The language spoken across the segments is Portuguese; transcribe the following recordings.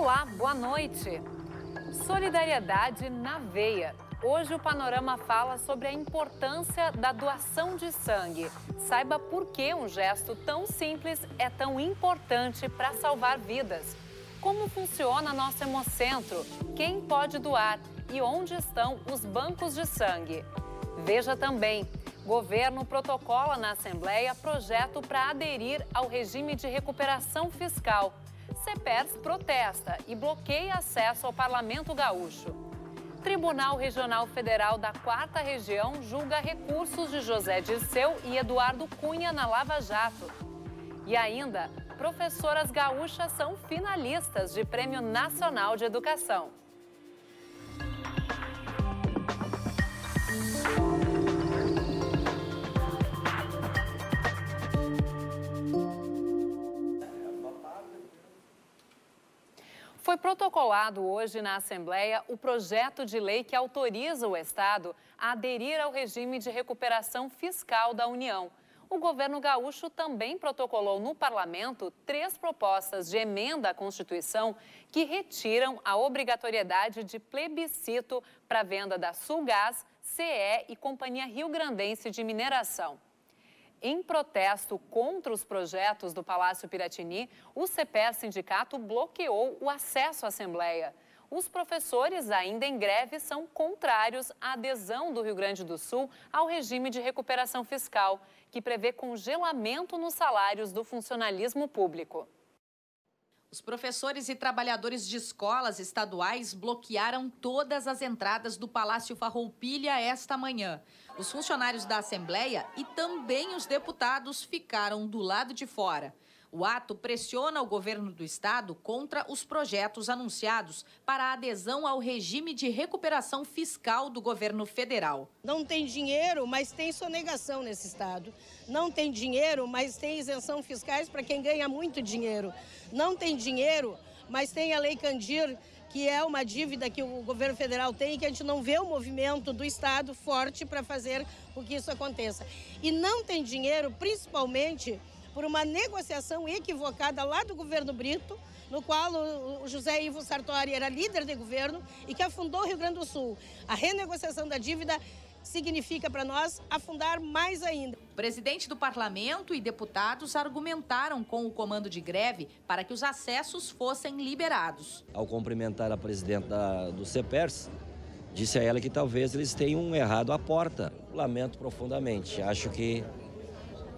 Olá, boa noite. Solidariedade na veia. Hoje o Panorama fala sobre a importância da doação de sangue. Saiba por que um gesto tão simples é tão importante para salvar vidas. Como funciona nosso Hemocentro? Quem pode doar? E onde estão os bancos de sangue? Veja também. Governo protocola na Assembleia projeto para aderir ao regime de recuperação fiscal. CEPERS protesta e bloqueia acesso ao Parlamento Gaúcho. Tribunal Regional Federal da Quarta Região julga recursos de José Dirceu e Eduardo Cunha na Lava Jato. E ainda, professoras gaúchas são finalistas de Prêmio Nacional de Educação. Foi protocolado hoje na Assembleia o projeto de lei que autoriza o Estado a aderir ao regime de recuperação fiscal da União. O governo gaúcho também protocolou no parlamento três propostas de emenda à Constituição que retiram a obrigatoriedade de plebiscito para a venda da Sulgás, CE e Companhia Rio Grandense de Mineração. Em protesto contra os projetos do Palácio Piratini, o CPE Sindicato bloqueou o acesso à Assembleia. Os professores, ainda em greve, são contrários à adesão do Rio Grande do Sul ao regime de recuperação fiscal, que prevê congelamento nos salários do funcionalismo público. Os professores e trabalhadores de escolas estaduais bloquearam todas as entradas do Palácio Farroupilha esta manhã. Os funcionários da Assembleia e também os deputados ficaram do lado de fora. O ato pressiona o governo do estado contra os projetos anunciados para a adesão ao regime de recuperação fiscal do governo federal. Não tem dinheiro, mas tem sonegação nesse estado. Não tem dinheiro, mas tem isenção fiscais para quem ganha muito dinheiro. Não tem dinheiro, mas tem a Lei Candir, que é uma dívida que o governo federal tem e que a gente não vê o movimento do Estado forte para fazer com que isso aconteça. E não tem dinheiro, principalmente por uma negociação equivocada lá do governo Brito, no qual o José Ivo Sartori era líder de governo e que afundou o Rio Grande do Sul. A renegociação da dívida significa para nós afundar mais ainda. O presidente do parlamento e deputados argumentaram com o comando de greve para que os acessos fossem liberados. Ao cumprimentar a presidente da, do CEPERS, disse a ela que talvez eles tenham errado a porta. Lamento profundamente, acho que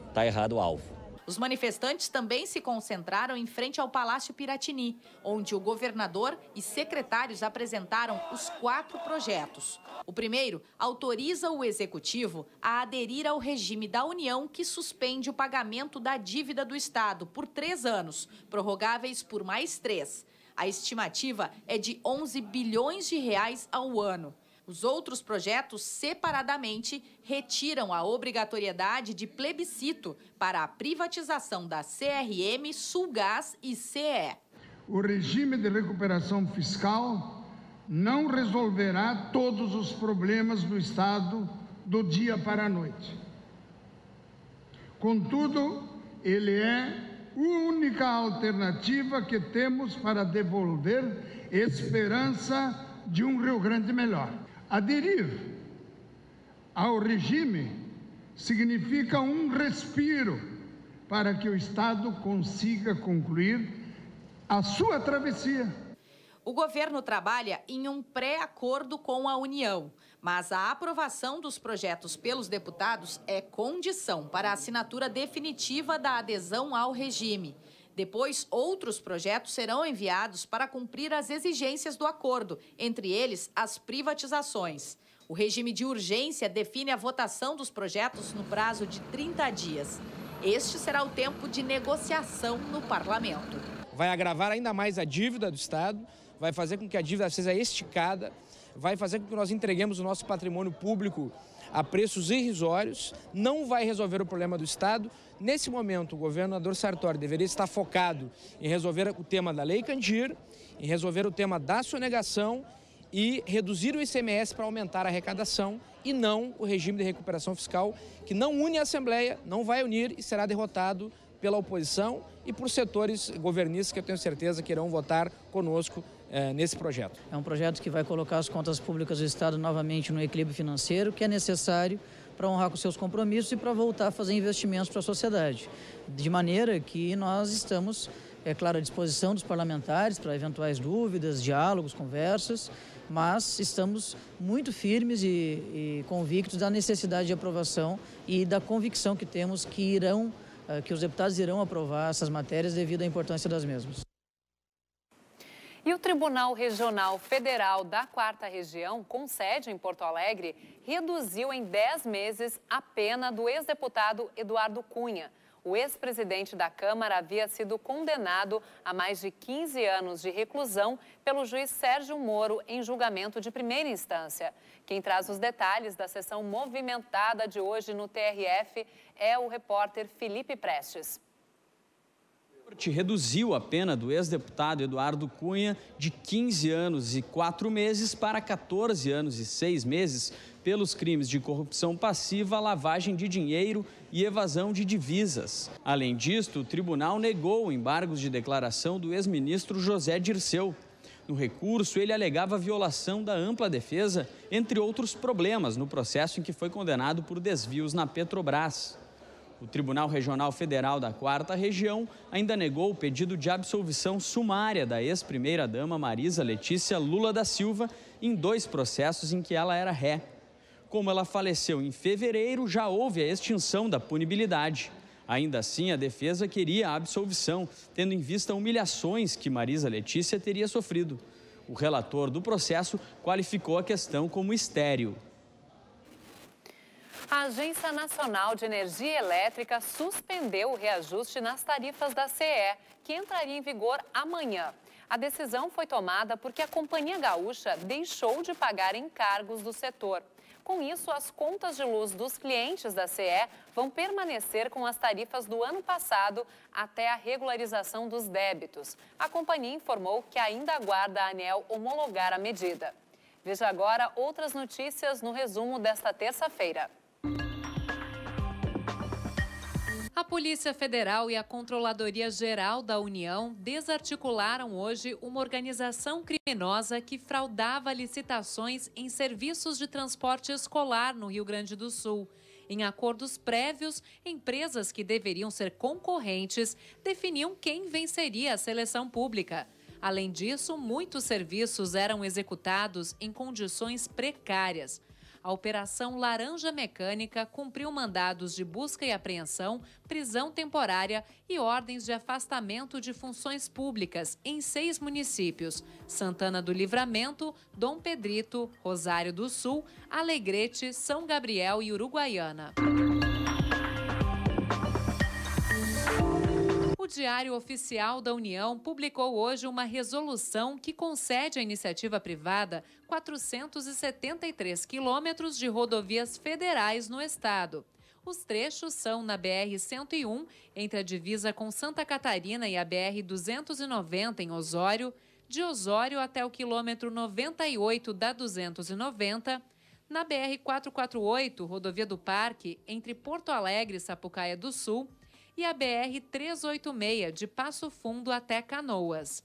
está errado o alvo. Os manifestantes também se concentraram em frente ao Palácio Piratini, onde o governador e secretários apresentaram os quatro projetos. O primeiro autoriza o executivo a aderir ao regime da União que suspende o pagamento da dívida do Estado por três anos, prorrogáveis por mais três. A estimativa é de 11 bilhões de reais ao ano. Os outros projetos, separadamente, retiram a obrigatoriedade de plebiscito para a privatização da CRM, Sulgás e CE. O regime de recuperação fiscal não resolverá todos os problemas do Estado do dia para a noite. Contudo, ele é a única alternativa que temos para devolver esperança de um Rio Grande melhor. Aderir ao regime significa um respiro para que o Estado consiga concluir a sua travessia. O governo trabalha em um pré-acordo com a União, mas a aprovação dos projetos pelos deputados é condição para a assinatura definitiva da adesão ao regime. Depois, outros projetos serão enviados para cumprir as exigências do acordo, entre eles as privatizações. O regime de urgência define a votação dos projetos no prazo de 30 dias. Este será o tempo de negociação no parlamento. Vai agravar ainda mais a dívida do Estado, vai fazer com que a dívida seja esticada, vai fazer com que nós entreguemos o nosso patrimônio público a preços irrisórios, não vai resolver o problema do Estado. Nesse momento, o governador Sartori deveria estar focado em resolver o tema da Lei Candir, em resolver o tema da sonegação e reduzir o ICMS para aumentar a arrecadação e não o regime de recuperação fiscal, que não une a Assembleia, não vai unir e será derrotado pela oposição e por setores governistas que eu tenho certeza que irão votar conosco eh, nesse projeto. É um projeto que vai colocar as contas públicas do Estado novamente no equilíbrio financeiro, que é necessário para honrar com seus compromissos e para voltar a fazer investimentos para a sociedade. De maneira que nós estamos, é claro, à disposição dos parlamentares para eventuais dúvidas, diálogos, conversas, mas estamos muito firmes e, e convictos da necessidade de aprovação e da convicção que temos que irão, eh, que os deputados irão aprovar essas matérias devido à importância das mesmas. E o Tribunal Regional Federal da Quarta Região, com sede em Porto Alegre, reduziu em 10 meses a pena do ex-deputado Eduardo Cunha. O ex-presidente da Câmara havia sido condenado a mais de 15 anos de reclusão pelo juiz Sérgio Moro em julgamento de primeira instância. Quem traz os detalhes da sessão movimentada de hoje no TRF é o repórter Felipe Prestes. Corte reduziu a pena do ex-deputado Eduardo Cunha de 15 anos e 4 meses para 14 anos e 6 meses pelos crimes de corrupção passiva, lavagem de dinheiro e evasão de divisas. Além disto, o tribunal negou embargos de declaração do ex-ministro José Dirceu. No recurso, ele alegava violação da ampla defesa, entre outros problemas, no processo em que foi condenado por desvios na Petrobras. O Tribunal Regional Federal da Quarta Região ainda negou o pedido de absolvição sumária da ex-primeira-dama Marisa Letícia Lula da Silva em dois processos em que ela era ré. Como ela faleceu em fevereiro, já houve a extinção da punibilidade. Ainda assim, a defesa queria a absolvição, tendo em vista humilhações que Marisa Letícia teria sofrido. O relator do processo qualificou a questão como estéril. A Agência Nacional de Energia Elétrica suspendeu o reajuste nas tarifas da CE, que entraria em vigor amanhã. A decisão foi tomada porque a Companhia Gaúcha deixou de pagar encargos do setor. Com isso, as contas de luz dos clientes da CE vão permanecer com as tarifas do ano passado até a regularização dos débitos. A companhia informou que ainda aguarda a ANEL homologar a medida. Veja agora outras notícias no resumo desta terça-feira. A Polícia Federal e a Controladoria Geral da União desarticularam hoje uma organização criminosa que fraudava licitações em serviços de transporte escolar no Rio Grande do Sul. Em acordos prévios, empresas que deveriam ser concorrentes definiam quem venceria a seleção pública. Além disso, muitos serviços eram executados em condições precárias a Operação Laranja Mecânica cumpriu mandados de busca e apreensão, prisão temporária e ordens de afastamento de funções públicas em seis municípios: Santana do Livramento, Dom Pedrito, Rosário do Sul, Alegrete, São Gabriel e Uruguaiana. Diário Oficial da União publicou hoje uma resolução que concede à iniciativa privada 473 quilômetros de rodovias federais no estado. Os trechos são na BR-101, entre a divisa com Santa Catarina e a BR-290 em Osório, de Osório até o quilômetro 98 da 290, na BR-448, rodovia do Parque, entre Porto Alegre e Sapucaia do Sul, e a BR-386 de Passo Fundo até Canoas.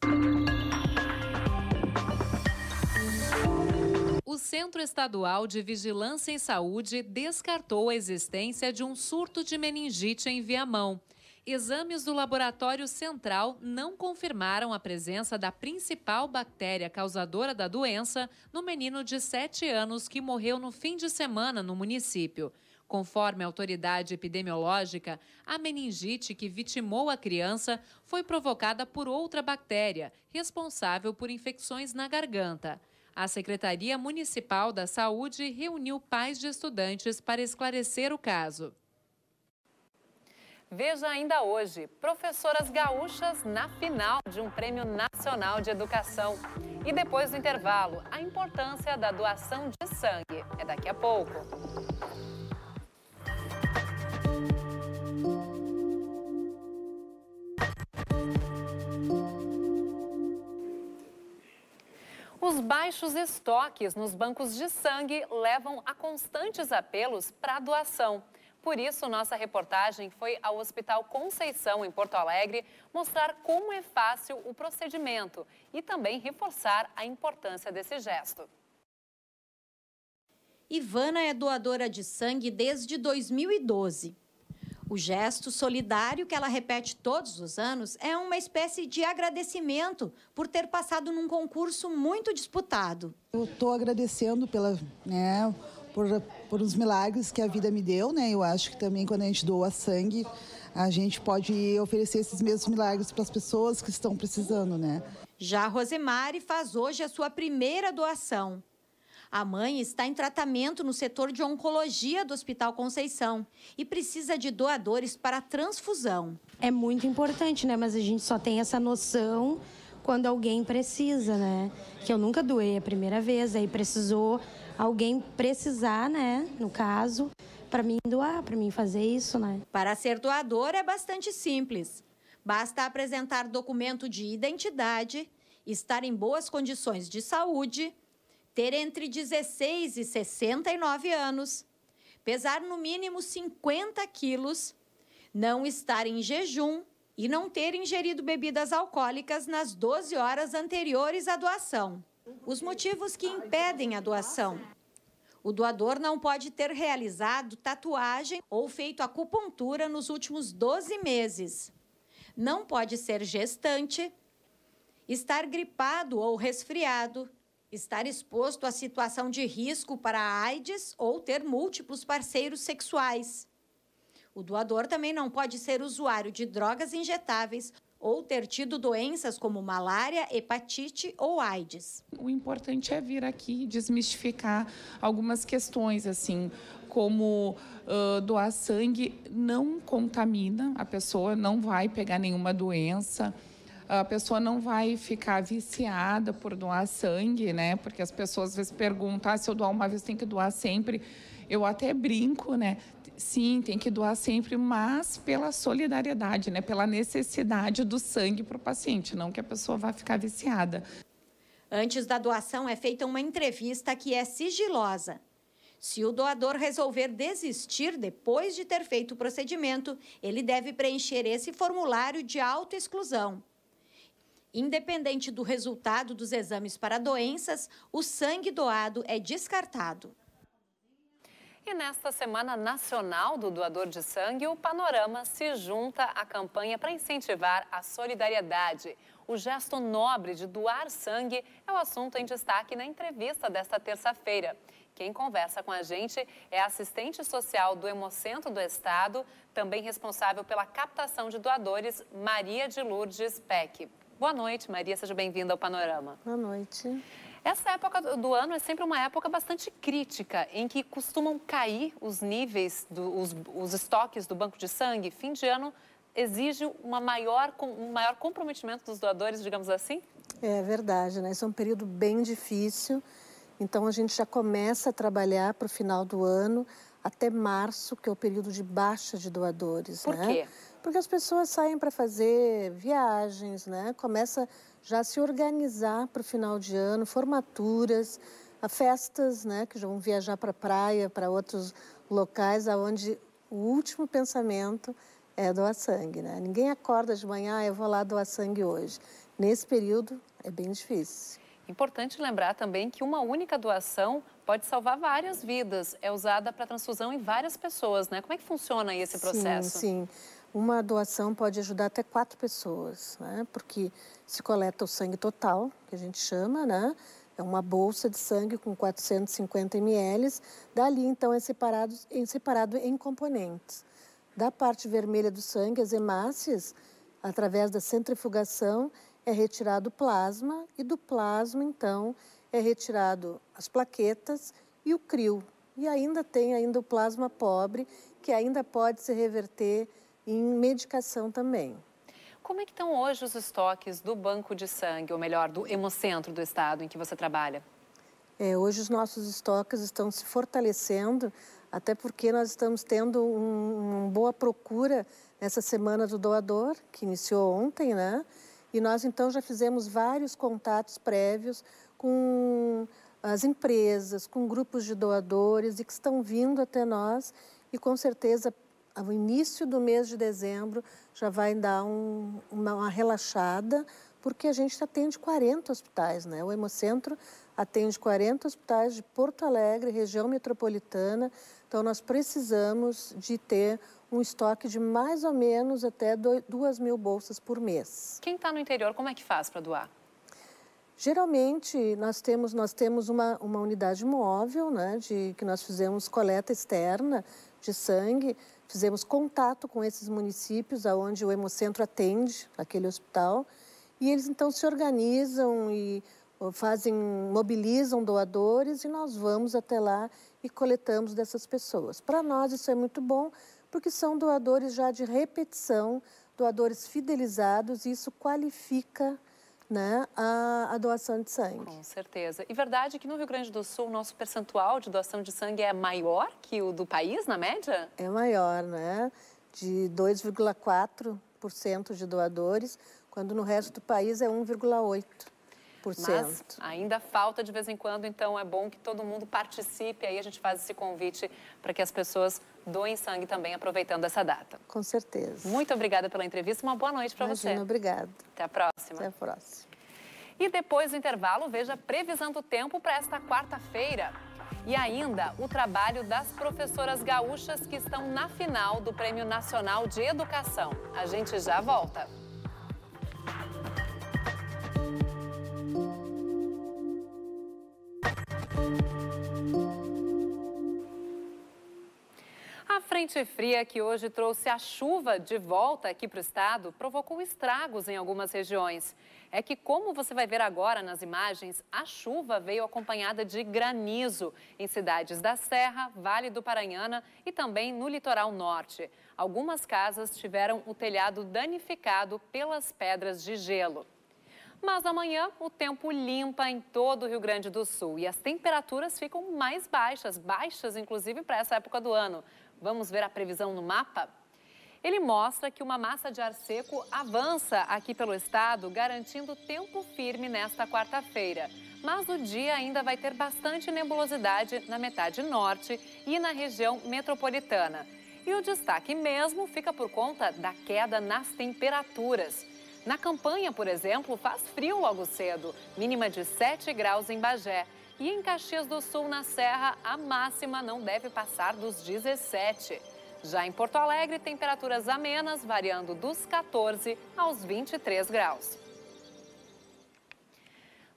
O Centro Estadual de Vigilância em Saúde descartou a existência de um surto de meningite em Viamão. Exames do Laboratório Central não confirmaram a presença da principal bactéria causadora da doença no menino de 7 anos que morreu no fim de semana no município. Conforme a autoridade epidemiológica, a meningite que vitimou a criança foi provocada por outra bactéria, responsável por infecções na garganta. A Secretaria Municipal da Saúde reuniu pais de estudantes para esclarecer o caso. Veja ainda hoje, professoras gaúchas na final de um Prêmio Nacional de Educação. E depois do intervalo, a importância da doação de sangue. É daqui a pouco. Baixos estoques nos bancos de sangue levam a constantes apelos para doação. Por isso, nossa reportagem foi ao Hospital Conceição, em Porto Alegre, mostrar como é fácil o procedimento e também reforçar a importância desse gesto. Ivana é doadora de sangue desde 2012. O gesto solidário que ela repete todos os anos é uma espécie de agradecimento por ter passado num concurso muito disputado. Eu estou agradecendo pela, né, por, por os milagres que a vida me deu, né? Eu acho que também quando a gente doa sangue, a gente pode oferecer esses mesmos milagres para as pessoas que estão precisando, né? Já a Rosemary faz hoje a sua primeira doação. A mãe está em tratamento no setor de oncologia do Hospital Conceição e precisa de doadores para transfusão. É muito importante, né? Mas a gente só tem essa noção quando alguém precisa, né? Que eu nunca doei a primeira vez, aí precisou alguém precisar, né, no caso, para mim doar, para mim fazer isso, né? Para ser doador é bastante simples. Basta apresentar documento de identidade, estar em boas condições de saúde, ter entre 16 e 69 anos, pesar no mínimo 50 quilos, não estar em jejum e não ter ingerido bebidas alcoólicas nas 12 horas anteriores à doação. Os motivos que impedem a doação. O doador não pode ter realizado tatuagem ou feito acupuntura nos últimos 12 meses. Não pode ser gestante, estar gripado ou resfriado, estar exposto a situação de risco para a AIDS ou ter múltiplos parceiros sexuais. O doador também não pode ser usuário de drogas injetáveis ou ter tido doenças como malária, hepatite ou AIDS. O importante é vir aqui desmistificar algumas questões, assim, como uh, doar sangue não contamina, a pessoa não vai pegar nenhuma doença a pessoa não vai ficar viciada por doar sangue, né? Porque as pessoas às vezes perguntam, ah, se eu doar uma vez tem que doar sempre. Eu até brinco, né? sim, tem que doar sempre, mas pela solidariedade, né? pela necessidade do sangue para o paciente, não que a pessoa vá ficar viciada. Antes da doação é feita uma entrevista que é sigilosa. Se o doador resolver desistir depois de ter feito o procedimento, ele deve preencher esse formulário de autoexclusão. Independente do resultado dos exames para doenças, o sangue doado é descartado. E nesta Semana Nacional do Doador de Sangue, o Panorama se junta à campanha para incentivar a solidariedade. O gesto nobre de doar sangue é o assunto em destaque na entrevista desta terça-feira. Quem conversa com a gente é assistente social do Hemocentro do Estado, também responsável pela captação de doadores, Maria de Lourdes Peck. Boa noite, Maria, seja bem-vinda ao Panorama. Boa noite. Essa época do ano é sempre uma época bastante crítica, em que costumam cair os níveis, do, os, os estoques do banco de sangue. Fim de ano exige uma maior, um maior comprometimento dos doadores, digamos assim? É verdade, né? Esse é um período bem difícil. Então, a gente já começa a trabalhar para o final do ano, até março, que é o período de baixa de doadores. Por né? quê? Porque as pessoas saem para fazer viagens, né? Começa já se organizar para o final de ano, formaturas, festas, né, que já vão viajar para a praia, para outros locais, aonde o último pensamento é doar sangue, né? Ninguém acorda de manhã, ah, eu vou lá doar sangue hoje. Nesse período é bem difícil. Importante lembrar também que uma única doação pode salvar várias vidas. É usada para transfusão em várias pessoas, né? Como é que funciona aí esse processo? Sim, sim. Uma doação pode ajudar até quatro pessoas, né? Porque se coleta o sangue total, que a gente chama, né? É uma bolsa de sangue com 450 ml. Dali, então, é separado, é separado em componentes. Da parte vermelha do sangue, as hemácias, através da centrifugação, é retirado o plasma e do plasma, então, é retirado as plaquetas e o crio. E ainda tem ainda o plasma pobre, que ainda pode se reverter em medicação também. Como é que estão hoje os estoques do banco de sangue, ou melhor, do hemocentro do estado em que você trabalha? É, hoje os nossos estoques estão se fortalecendo, até porque nós estamos tendo um, uma boa procura nessa semana do doador, que iniciou ontem, né? E nós então já fizemos vários contatos prévios com as empresas, com grupos de doadores e que estão vindo até nós e com certeza ao início do mês de dezembro já vai dar um, uma, uma, relaxada, porque a gente atende 40 hospitais, né? O Hemocentro atende 40 hospitais de Porto Alegre, região metropolitana, então nós precisamos de ter um estoque de mais ou menos até 2 mil bolsas por mês. Quem está no interior, como é que faz para doar? Geralmente, nós temos, nós temos uma, uma unidade móvel, né, de, que nós fizemos coleta externa de sangue, fizemos contato com esses municípios aonde o Hemocentro atende, aquele hospital, e eles então se organizam e fazem, mobilizam doadores e nós vamos até lá e coletamos dessas pessoas. Para nós isso é muito bom, porque são doadores já de repetição, doadores fidelizados, e isso qualifica né, a, a, doação de sangue. Com certeza. E verdade que no Rio Grande do Sul o nosso percentual de doação de sangue é maior que o do país, na média? É maior, né? De 2,4% de doadores, quando no resto do país é 1,8%. Mas ainda falta de vez em quando, então é bom que todo mundo participe. Aí a gente faz esse convite para que as pessoas doem sangue também, aproveitando essa data. Com certeza. Muito obrigada pela entrevista. Uma boa noite para você. Obrigada. Até a próxima. Até a próxima. E depois do intervalo, veja a previsão do tempo para esta quarta-feira. E ainda o trabalho das professoras gaúchas que estão na final do Prêmio Nacional de Educação. A gente já volta. Frente fria que hoje trouxe a chuva de volta aqui para o estado provocou estragos em algumas regiões. É que, como você vai ver agora nas imagens, a chuva veio acompanhada de granizo em cidades da Serra, Vale do Paranhana e também no litoral norte. Algumas casas tiveram o telhado danificado pelas pedras de gelo. Mas amanhã o tempo limpa em todo o Rio Grande do Sul e as temperaturas ficam mais baixas, baixas inclusive para essa época do ano. Vamos ver a previsão no mapa? Ele mostra que uma massa de ar seco avança aqui pelo estado, garantindo tempo firme nesta quarta-feira. Mas o dia ainda vai ter bastante nebulosidade na metade norte e na região metropolitana. E o destaque mesmo fica por conta da queda nas temperaturas. Na campanha, por exemplo, faz frio logo cedo, mínima de 7 graus em Bagé. E em Caxias do Sul, na Serra, a máxima não deve passar dos 17. Já em Porto Alegre, temperaturas amenas, variando dos 14 aos 23 graus.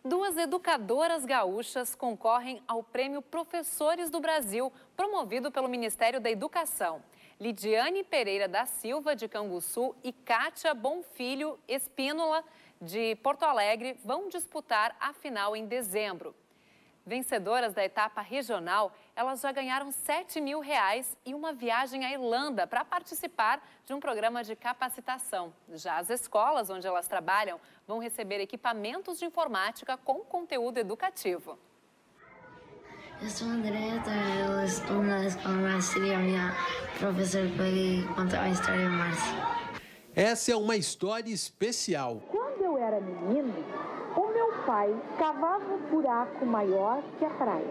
Duas educadoras gaúchas concorrem ao Prêmio Professores do Brasil, promovido pelo Ministério da Educação. Lidiane Pereira da Silva, de Canguçu, e Kátia Bonfilho Espínola, de Porto Alegre, vão disputar a final em dezembro. Vencedoras da etapa regional, elas já ganharam 7 mil reais e uma viagem à Irlanda para participar de um programa de capacitação. Já as escolas onde elas trabalham vão receber equipamentos de informática com conteúdo educativo. Eu sou a Andréa, eu estou na escola Márcia e a minha professora vai contar uma história Márcia. Essa é uma história especial. Quando eu era menino, pai cavava um buraco maior que a praia.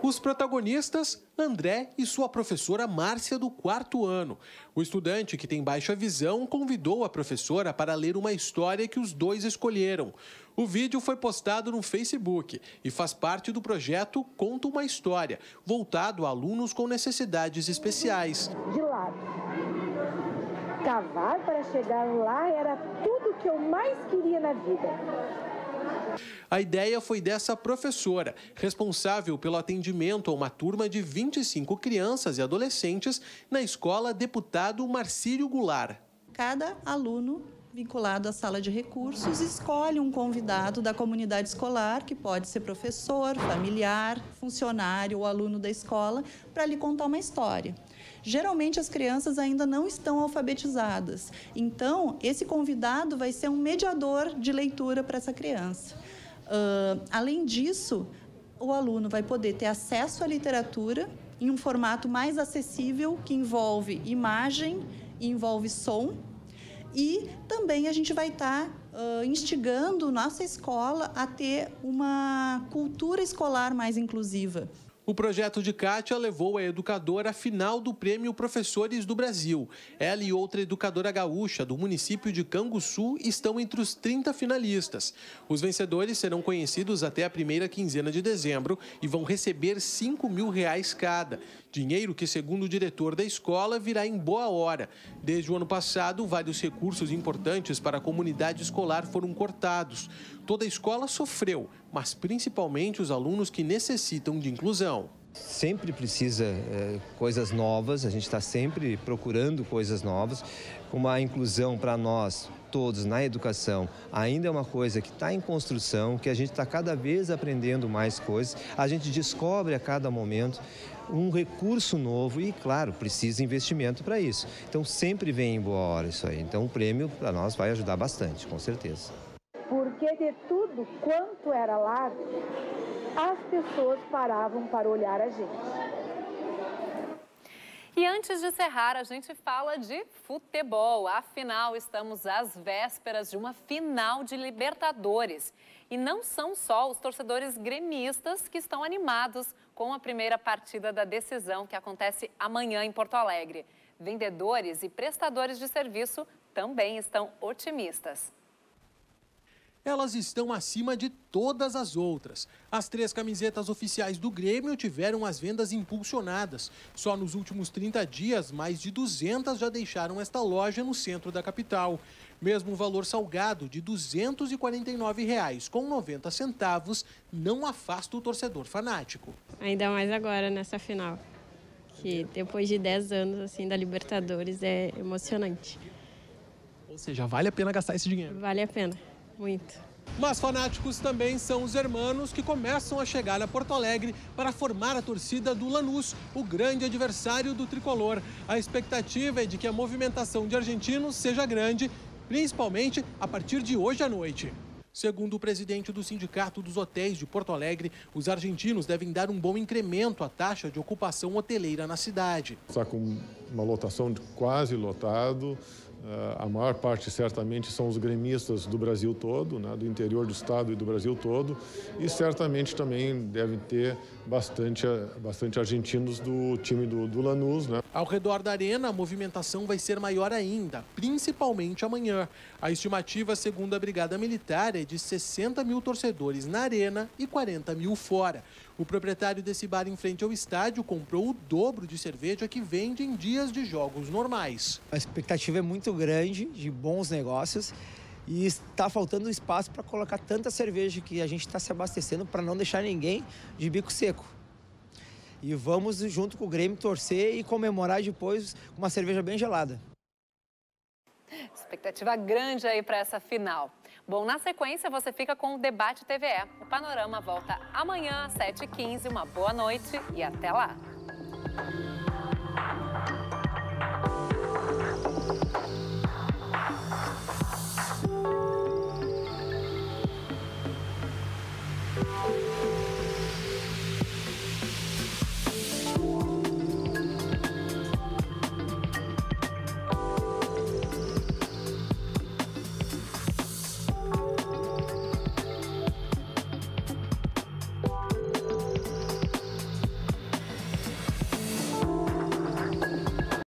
Os protagonistas, André e sua professora Márcia, do quarto ano. O estudante, que tem baixa visão, convidou a professora para ler uma história que os dois escolheram. O vídeo foi postado no Facebook e faz parte do projeto Conta uma História, voltado a alunos com necessidades especiais. De lado. Cavar para chegar lá era tudo que eu mais queria na vida. A ideia foi dessa professora, responsável pelo atendimento a uma turma de 25 crianças e adolescentes na escola Deputado Marcílio Goulart. Cada aluno vinculado à sala de recursos escolhe um convidado da comunidade escolar, que pode ser professor, familiar, funcionário ou aluno da escola, para lhe contar uma história. Geralmente as crianças ainda não estão alfabetizadas, então esse convidado vai ser um mediador de leitura para essa criança. Uh, além disso, o aluno vai poder ter acesso à literatura em um formato mais acessível, que envolve imagem, envolve som, e também a gente vai estar tá, uh, instigando nossa escola a ter uma cultura escolar mais inclusiva. O projeto de Kátia levou a educadora à final do Prêmio Professores do Brasil. Ela e outra educadora gaúcha do município de Canguçu estão entre os 30 finalistas. Os vencedores serão conhecidos até a primeira quinzena de dezembro e vão receber 5 mil reais cada. Dinheiro que, segundo o diretor da escola, virá em boa hora. Desde o ano passado, vários recursos importantes para a comunidade escolar foram cortados. Toda a escola sofreu, mas principalmente os alunos que necessitam de inclusão. Sempre precisa é, coisas novas, a gente está sempre procurando coisas novas. Como a inclusão para nós, todos na educação ainda é uma coisa que está em construção, que a gente está cada vez aprendendo mais coisas, a gente descobre a cada momento um recurso novo e, claro, precisa investimento para isso. Então sempre vem em boa hora isso aí. Então o prêmio para nós vai ajudar bastante, com certeza. Porque de tudo quanto era largo, as pessoas paravam para olhar a gente. E antes de encerrar, a gente fala de futebol. Afinal, estamos às vésperas de uma final de Libertadores. E não são só os torcedores gremistas que estão animados com a primeira partida da decisão que acontece amanhã em Porto Alegre. Vendedores e prestadores de serviço também estão otimistas elas estão acima de todas as outras. As três camisetas oficiais do Grêmio tiveram as vendas impulsionadas. Só nos últimos 30 dias, mais de 200 já deixaram esta loja no centro da capital. Mesmo o valor salgado de R$ 249,90 não afasta o torcedor fanático. Ainda mais agora nessa final, que depois de 10 anos assim da Libertadores é emocionante. Ou seja, vale a pena gastar esse dinheiro? Vale a pena muito. Mas fanáticos também são os hermanos que começam a chegar a Porto Alegre para formar a torcida do Lanús, o grande adversário do tricolor. A expectativa é de que a movimentação de argentinos seja grande, principalmente a partir de hoje à noite. Segundo o presidente do Sindicato dos Hotéis de Porto Alegre, os argentinos devem dar um bom incremento à taxa de ocupação hoteleira na cidade. Está com uma lotação de quase lotado, a maior parte, certamente, são os gremistas do Brasil todo, né, do interior do estado e do Brasil todo, e certamente também devem ter bastante, bastante argentinos do time do, do Lanús. Né. Ao redor da arena, a movimentação vai ser maior ainda, principalmente amanhã. A estimativa, segundo a Brigada Militar, é de 60 mil torcedores na arena e 40 mil fora. O proprietário desse bar em frente ao estádio comprou o dobro de cerveja que vende em dias de jogos normais. A expectativa é muito grande de bons negócios e está faltando espaço para colocar tanta cerveja que a gente está se abastecendo para não deixar ninguém de bico seco. E vamos, junto com o Grêmio, torcer e comemorar depois com uma cerveja bem gelada. Expectativa grande aí para essa final. Bom, na sequência você fica com o Debate TVE. O Panorama volta amanhã às 7h15. Uma boa noite e até lá.